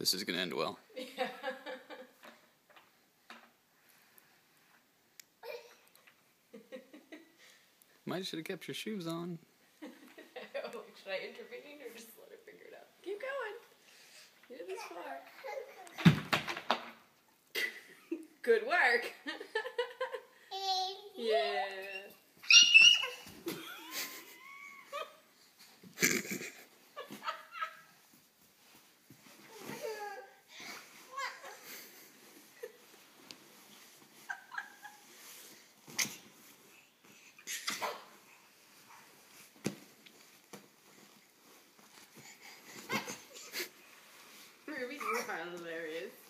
This is gonna end well. Yeah. Might should have kept your shoes on. Oh, Should I intervene or just let her figure it out? Keep going. You're this far. Good work. yeah. Ruby's hilarious.